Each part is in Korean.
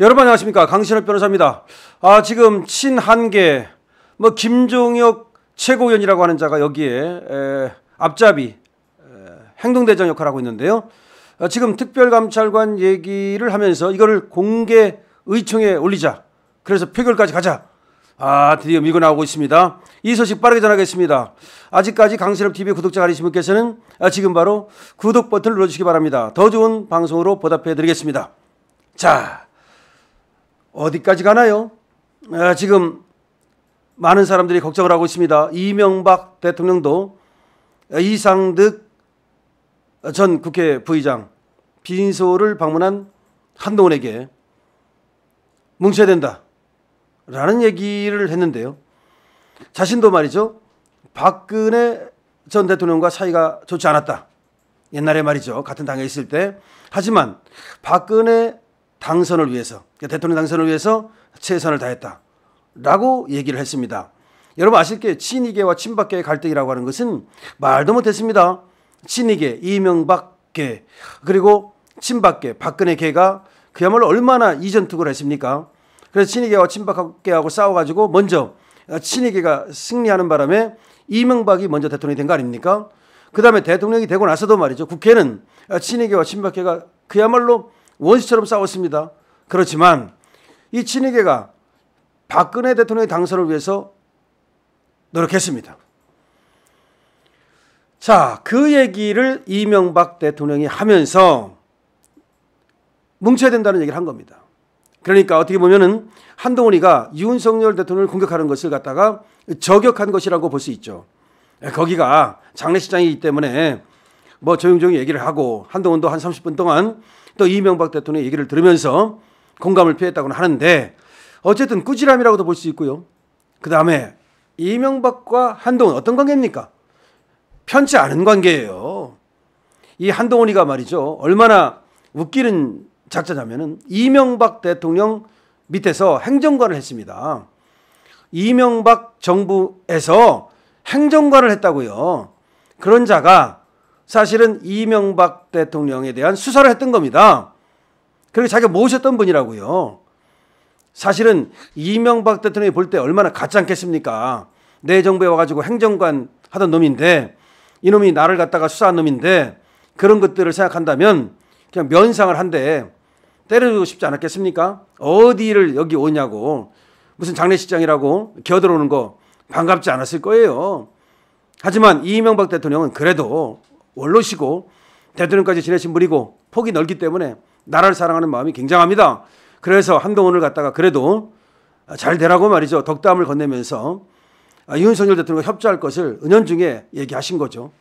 여러분 안녕하십니까 강신업 변호사입니다. 아 지금 친한계 뭐 김종혁 최고위원이라고 하는 자가 여기에 에, 앞잡이 에, 행동대장 역할을 하고 있는데요. 아, 지금 특별감찰관 얘기를 하면서 이거를 공개 의총에 올리자. 그래서 표결까지 가자. 아 드디어 밀고 나오고 있습니다. 이 소식 빠르게 전하겠습니다. 아직까지 강신업 TV 구독자 아니신 분께서는 아, 지금 바로 구독 버튼을 눌러주시기 바랍니다. 더 좋은 방송으로 보답해드리겠습니다. 자. 어디까지 가나요? 아, 지금 많은 사람들이 걱정을 하고 있습니다. 이명박 대통령도 이상득 전 국회 부의장 빈소를 방문한 한동훈에게 뭉쳐야 된다. 라는 얘기를 했는데요. 자신도 말이죠. 박근혜 전 대통령과 사이가 좋지 않았다. 옛날에 말이죠. 같은 당에 있을 때. 하지만 박근혜 당선을 위해서 대통령 당선을 위해서 최선을 다했다. 라고 얘기를 했습니다. 여러분 아실 게 친이계와 친박계의 갈등이라고 하는 것은 말도 못했습니다. 친이계 이명박계 그리고 친박계 박근혜계가 그야말로 얼마나 이전투구를 했습니까? 그래서 친이계와 친박계하고 싸워가지고 먼저 친이계가 승리하는 바람에 이명박이 먼저 대통령이 된 거 아닙니까? 그 다음에 대통령이 되고 나서도 말이죠. 국회는 친이계와 친박계가 그야말로 원수처럼 싸웠습니다. 그렇지만 이 친이계가 박근혜 대통령의 당선을 위해서 노력했습니다. 자, 그 얘기를 이명박 대통령이 하면서 뭉쳐야 된다는 얘기를 한 겁니다. 그러니까 어떻게 보면은 한동훈이가 윤석열 대통령을 공격하는 것을 갖다가 저격한 것이라고 볼 수 있죠. 거기가 장례식장이기 때문에 뭐 조용조용히 얘기를 하고 한동훈도 한 30분 동안 또 이명박 대통령의 얘기를 들으면서 공감을 표했다고는 하는데 어쨌든 꾸지람이라고도 볼 수 있고요. 그 다음에 이명박과 한동훈 어떤 관계입니까? 편치 않은 관계예요. 이 한동훈이가 말이죠. 얼마나 웃기는 작자냐면은 이명박 대통령 밑에서 행정관을 했습니다. 이명박 정부에서 행정관을 했다고요. 그런 자가 사실은 이명박 대통령에 대한 수사를 했던 겁니다. 그리고 자기가 모셨던 분이라고요. 사실은 이명박 대통령이 볼 때 얼마나 가지 않겠습니까? 내 정부에 와가지고 행정관 하던 놈인데 이놈이 나를 갖다가 수사한 놈인데 그런 것들을 생각한다면 그냥 면상을 한데 때려주고 싶지 않았겠습니까? 어디를 여기 오냐고 무슨 장례식장이라고 겨들어오는 거 반갑지 않았을 거예요. 하지만 이명박 대통령은 그래도 원로시고 대통령까지 지내신 분이고 폭이 넓기 때문에 나라를 사랑하는 마음이 굉장합니다. 그래서 한동훈을 갖다가 그래도 잘 되라고 말이죠. 덕담을 건네면서 윤석열 대통령과 협조할 것을 은연중에 얘기하신 거죠.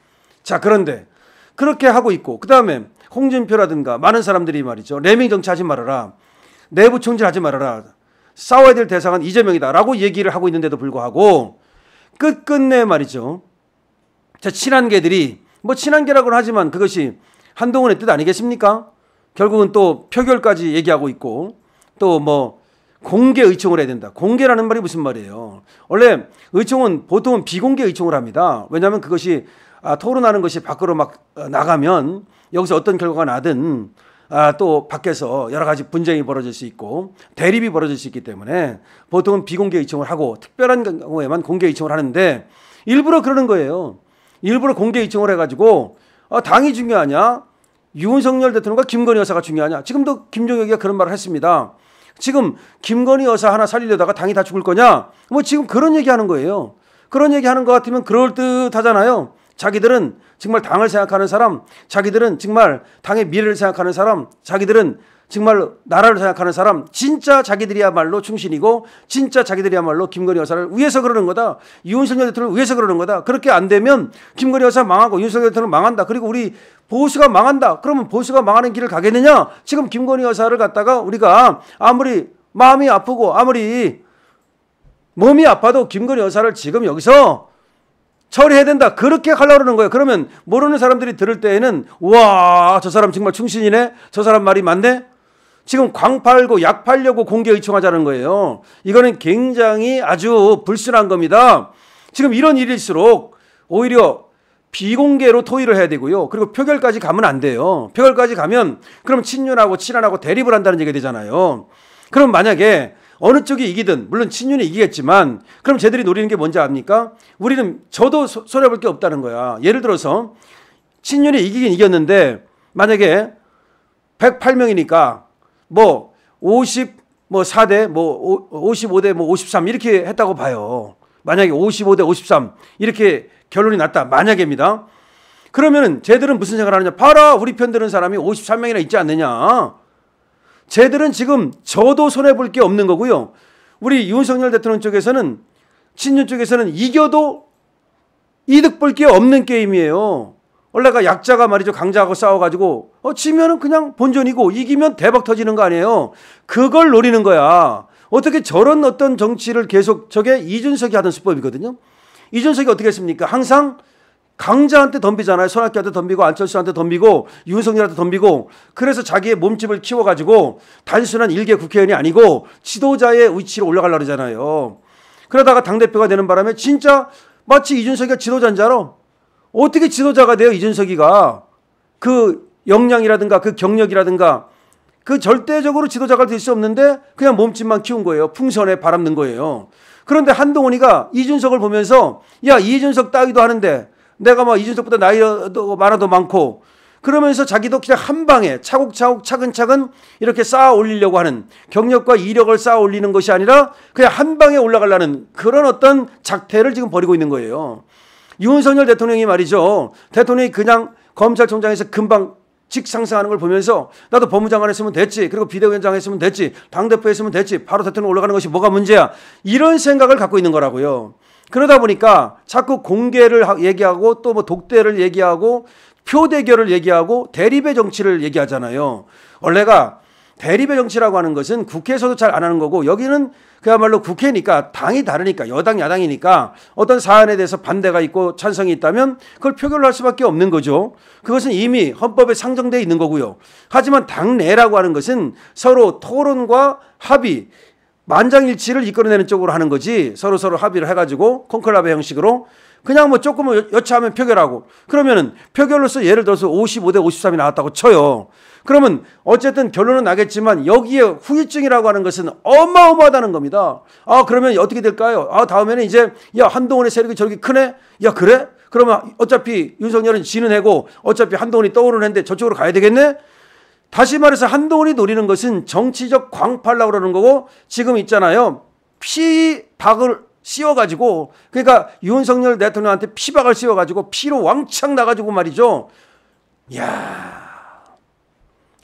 자, 그런데 그렇게 하고 있고 그다음에 홍준표라든가 많은 사람들이 말이죠. 레밍 정치 하지 말아라. 내부 총질 하지 말아라. 싸워야 될 대상은 이재명이다라고 얘기를 하고 있는데도 불구하고 끝끝내 말이죠. 자, 친한 개들이 뭐 친한계라고는 하지만 그것이 한동훈의 뜻 아니겠습니까? 결국은 또 표결까지 얘기하고 있고 또 뭐 공개 의총을 해야 된다. 공개라는 말이 무슨 말이에요? 원래 의총은 보통은 비공개 의총을 합니다. 왜냐하면 그것이 아, 토론하는 것이 밖으로 막 어, 나가면 여기서 어떤 결과가 나든 아, 또 밖에서 여러 가지 분쟁이 벌어질 수 있고 대립이 벌어질 수 있기 때문에 보통은 비공개 의총을 하고 특별한 경우에만 공개 의총을 하는데 일부러 그러는 거예요. 일부러 공개 의청을 해가지고 아, 당이 중요하냐? 윤석열 대통령과 김건희 여사가 중요하냐? 지금도 김종혁이가 그런 말을 했습니다. 지금 김건희 여사 하나 살리려다가 당이 다 죽을 거냐? 뭐 지금 그런 얘기하는 거예요. 그런 얘기하는 것 같으면 그럴 듯하잖아요. 자기들은 정말 당을 생각하는 사람, 자기들은 정말 당의 미래를 생각하는 사람, 자기들은 정말 나라를 생각하는 사람, 진짜 자기들이야말로 충신이고, 진짜 자기들이야말로 김건희 여사를 위해서 그러는 거다. 윤석열 대통령을 위해서 그러는 거다. 그렇게 안 되면 김건희 여사 망하고 윤석열 대통령 망한다. 그리고 우리 보수가 망한다. 그러면 보수가 망하는 길을 가겠느냐? 지금 김건희 여사를 갖다가 우리가 아무리 마음이 아프고 아무리 몸이 아파도 김건희 여사를 지금 여기서 처리해야 된다. 그렇게 하려고 그러는 거예요. 그러면 모르는 사람들이 들을 때에는 와, 저 사람 정말 충신이네. 저 사람 말이 맞네. 지금 광 팔고 약 팔려고 공개 의청하자는 거예요. 이거는 굉장히 아주 불순한 겁니다. 지금 이런 일일수록 오히려 비공개로 토의를 해야 되고요. 그리고 표결까지 가면 안 돼요. 표결까지 가면 그럼 친윤하고 친한하고 대립을 한다는 얘기가 되잖아요. 그럼 만약에 어느 쪽이 이기든 물론 친윤이 이기겠지만 그럼 쟤들이 노리는 게 뭔지 압니까? 우리는 저도 손해 볼 게 없다는 거야. 예를 들어서 친윤이 이기긴 이겼는데 만약에 108명이니까 뭐 50, 뭐 4대, 뭐 55대, 뭐 53 이렇게 했다고 봐요. 만약에 55대 53 이렇게 결론이 났다. 만약입니다. 그러면 쟤들은 무슨 생각을 하느냐? 봐라, 우리 편 드는 사람이 53명이나 있지 않느냐? 쟤들은 지금 저도 손해 볼 게 없는 거고요. 우리 윤석열 대통령 쪽에서는 친윤 쪽에서는 이겨도 이득 볼 게 없는 게임이에요. 원래가 약자가 말이죠. 강자하고 싸워가지고, 어, 지면은 그냥 본전이고, 이기면 대박 터지는 거 아니에요. 그걸 노리는 거야. 어떻게 저런 어떤 정치를 계속, 저게 이준석이 하던 수법이거든요. 이준석이 어떻게 했습니까? 항상 강자한테 덤비잖아요. 손학규한테 덤비고, 안철수한테 덤비고, 윤석열한테 덤비고, 그래서 자기의 몸집을 키워가지고, 단순한 일개 국회의원이 아니고, 지도자의 위치로 올라가려고 그러잖아요. 그러다가 당대표가 되는 바람에 진짜 마치 이준석이가 지도자인 줄 알아. 어떻게 지도자가 돼요, 이준석이가? 그 역량이라든가 그 경력이라든가 그 절대적으로 지도자가 될 수 없는데 그냥 몸집만 키운 거예요. 풍선에 바람 는 거예요. 그런데 한동훈이가 이준석을 보면서 야, 이준석 따위도 하는데 내가 막 이준석보다 나이도 많아도 많고 그러면서 자기도 그냥 한 방에 차곡차곡 차근차근 이렇게 쌓아 올리려고 하는 경력과 이력을 쌓아 올리는 것이 아니라 그냥 한 방에 올라가려는 그런 어떤 작태를 지금 벌이고 있는 거예요. 윤석열 대통령이 말이죠. 대통령이 그냥 검찰총장에서 금방 직상승하는 걸 보면서 나도 법무장관 했으면 됐지. 그리고 비대위원장 했으면 됐지. 당대표 했으면 됐지. 바로 대통령 올라가는 것이 뭐가 문제야. 이런 생각을 갖고 있는 거라고요. 그러다 보니까 자꾸 공개를 얘기하고 또 뭐 독대를 얘기하고 표 대결을 얘기하고 대립의 정치를 얘기하잖아요. 원래가 대립의 정치라고 하는 것은 국회에서도 잘 안 하는 거고 여기는 그야말로 국회니까 당이 다르니까 여당 야당이니까 어떤 사안에 대해서 반대가 있고 찬성이 있다면 그걸 표결을 할 수밖에 없는 거죠. 그것은 이미 헌법에 상정되어 있는 거고요. 하지만 당내라고 하는 것은 서로 토론과 합의 만장일치를 이끌어내는 쪽으로 하는 거지 서로 서로 합의를 해가지고 콘클라베 형식으로 그냥 뭐 조금 여차하면 표결하고 그러면은 표결로서 예를 들어서 55대 53이 나왔다고 쳐요. 그러면 어쨌든 결론은 나겠지만 여기에 후유증이라고 하는 것은 어마어마하다는 겁니다. 아, 그러면 어떻게 될까요? 아, 다음에는 이제 야, 한동훈의 세력이 저렇게 크네? 야, 그래? 그러면 어차피 윤석열은 지는 해고 어차피 한동훈이 떠오르는 했는데 저쪽으로 가야 되겠네? 다시 말해서 한동훈이 노리는 것은 정치적 광팔라고 그러는 거고 지금 있잖아요. 피박을 씌워가지고 그러니까 윤석열 대통령한테 피박을 씌워가지고 피로 왕창 나가지고 말이죠. 야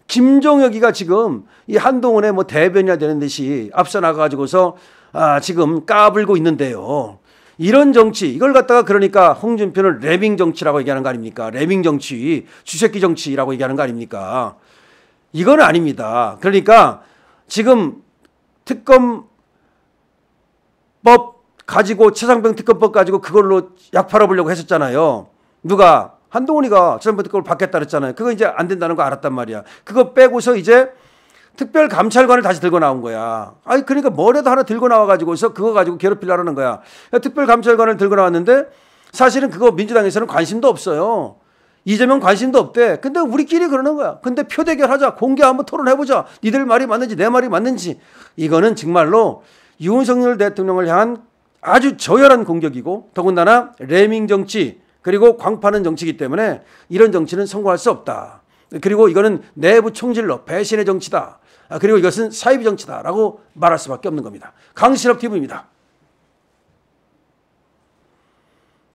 김종혁이가 지금 이 한동훈의 뭐 대변이나 되는 듯이 앞서 나가가지고서 아, 지금 까불고 있는데요. 이런 정치, 이걸 갖다가 그러니까 홍준표는 레밍 정치라고 얘기하는 거 아닙니까? 레밍 정치, 주새끼 정치라고 얘기하는 거 아닙니까? 이건 아닙니다. 그러니까 지금 특검법 가지고 최상병 특검법 가지고 그걸로 약 팔아보려고 했었잖아요. 누가 한동훈이가 최상병 특검을 받겠다 그랬잖아요. 그거 이제 안 된다는 거 알았단 말이야. 그거 빼고서 이제 특별 감찰관을 다시 들고 나온 거야. 아니 그러니까 뭐라도 하나 들고 나와 가지고서 그거 가지고 괴롭히려는 거야. 특별 감찰관을 들고 나왔는데 사실은 그거 민주당에서는 관심도 없어요. 이재명 관심도 없대. 근데 우리끼리 그러는 거야. 근데 표대결 하자. 공개 한번 토론해 보자. 니들 말이 맞는지 내 말이 맞는지. 이거는 정말로 윤석열 대통령을 향한 아주 저열한 공격이고 더군다나 레밍 정치 그리고 광파는 정치이기 때문에 이런 정치는 성공할 수 없다. 그리고 이거는 내부 총질로 배신의 정치다. 그리고 이것은 사이비 정치다라고 말할 수밖에 없는 겁니다. 강신업 TV입니다.